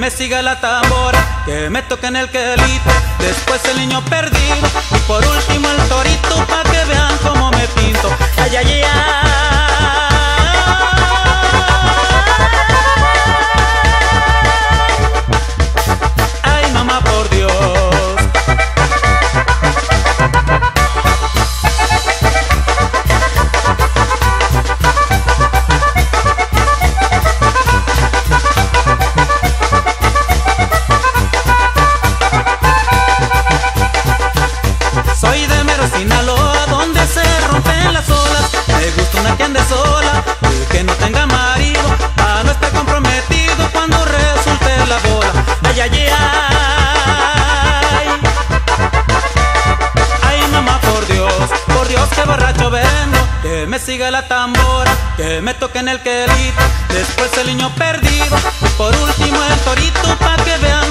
me siga la tambora, que me toque en el quelito, después el niño perdido y por último el torito pa' que vean cómo me pinto. Me siga la tambora, que me toque en el quelito, después el niño perdido, por último el torito, pa' que vean